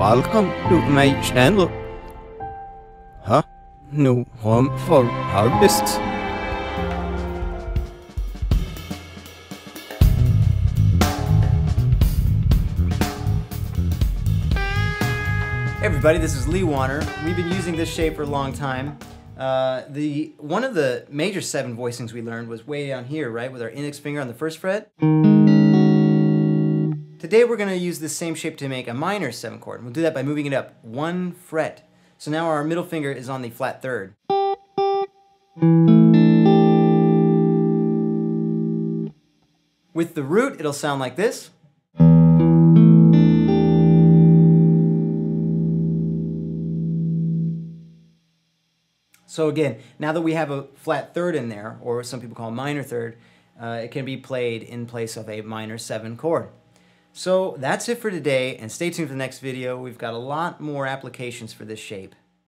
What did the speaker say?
welcome to my channel. Huh? No home for artists. Hey everybody, this is Lee Wanner. We've been using this shape for a long time. Uh, the one of the major seven voicings we learned was way down here, right, with our index finger on the first fret. Today we're going to use this same shape to make a minor seven chord. We'll do that by moving it up one fret. So now our middle finger is on the flat third. With the root, it'll sound like this. So again, now that we have a flat third in there, or some people call minor third, uh, it can be played in place of a minor seven chord. So that's it for today, and stay tuned for the next video. We've got a lot more applications for this shape.